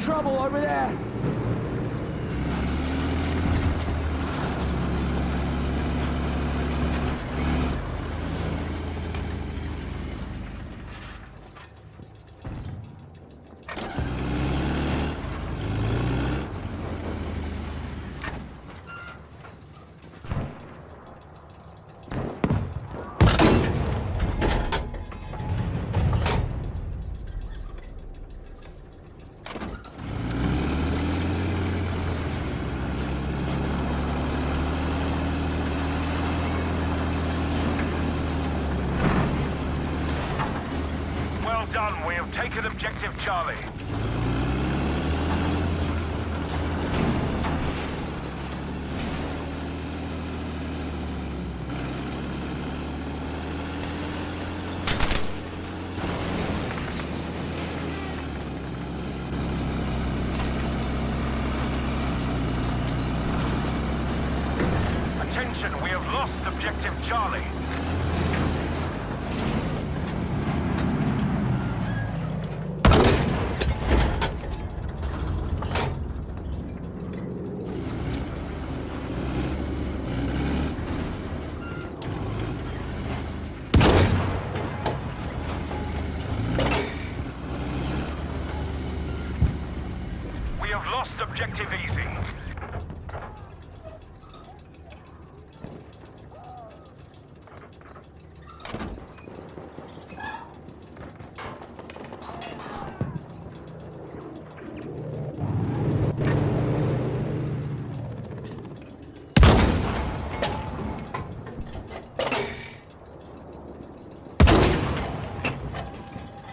trouble over there. Have taken objective Charlie. Attention, we have lost objective Charlie. We have lost objective easy.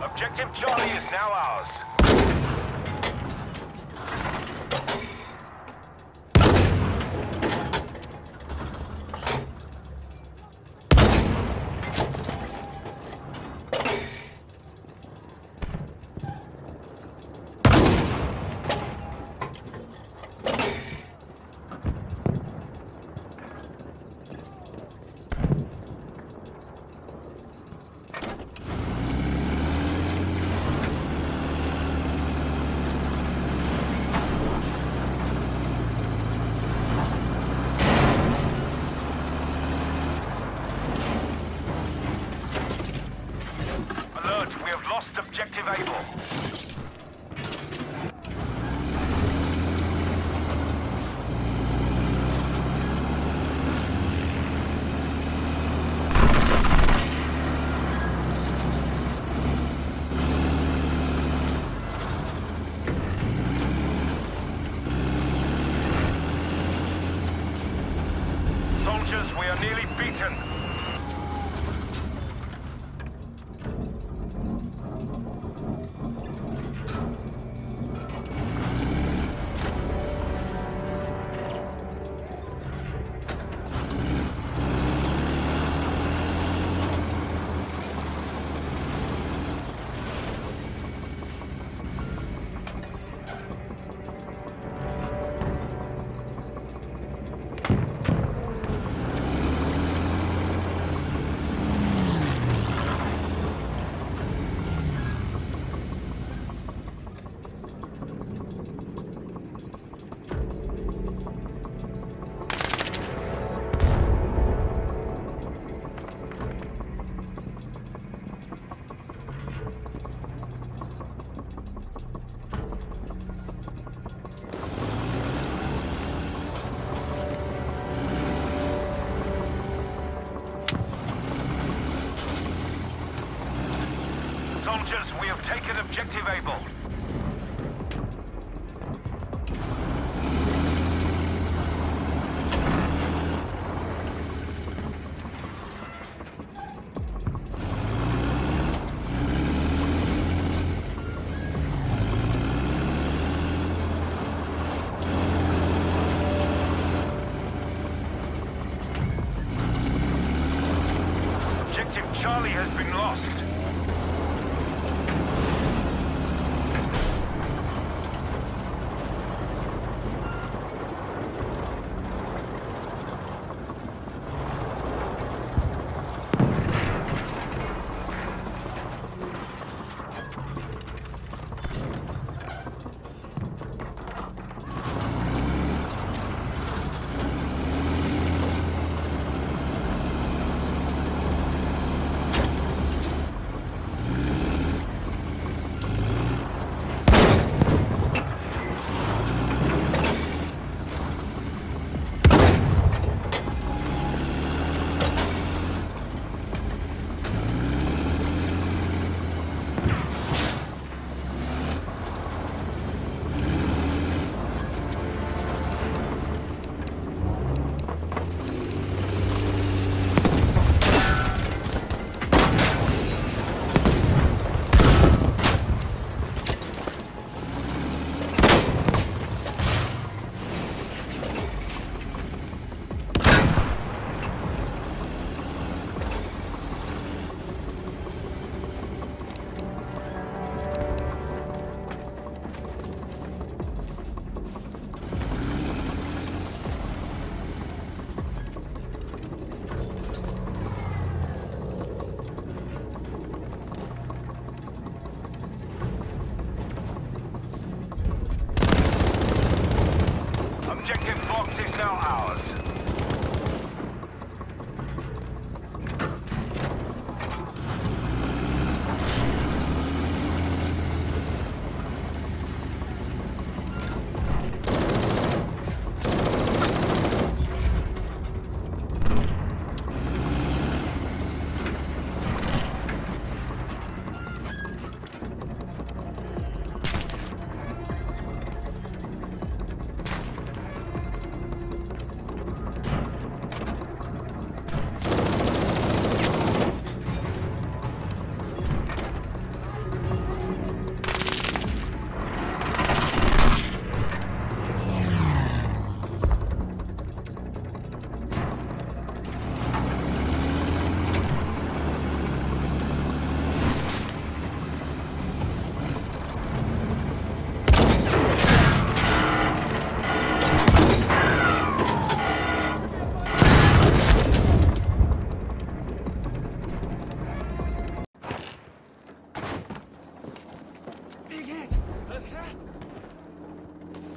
Objective Charlie is now ours. Alert, we have lost objective Able. Soldiers, we are nearly beaten. Soldiers, we have taken objective Able. Objective Charlie has been lost.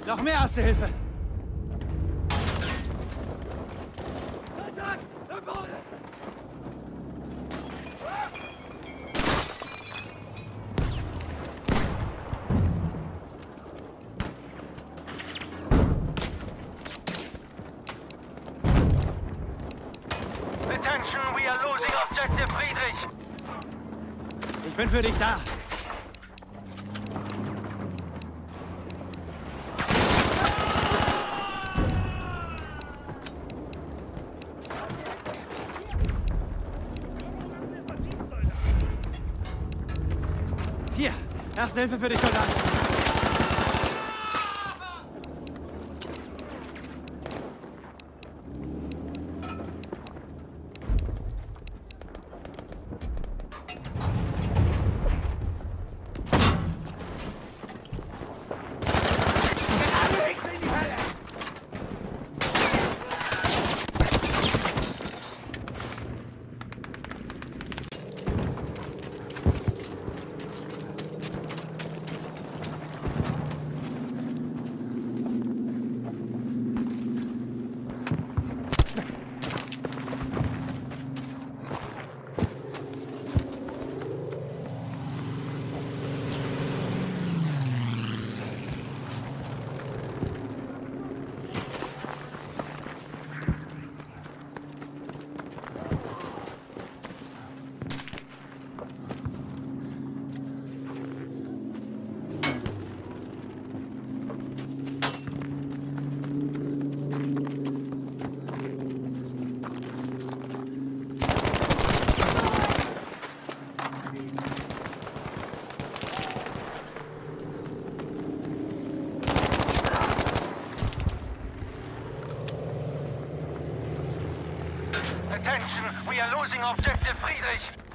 Noch mehr Erste Hilfe. Attention, we are losing objective Friedrich. Ich bin für dich da. Erste Hilfe für dich, Soldat. We losing objective Friedrich.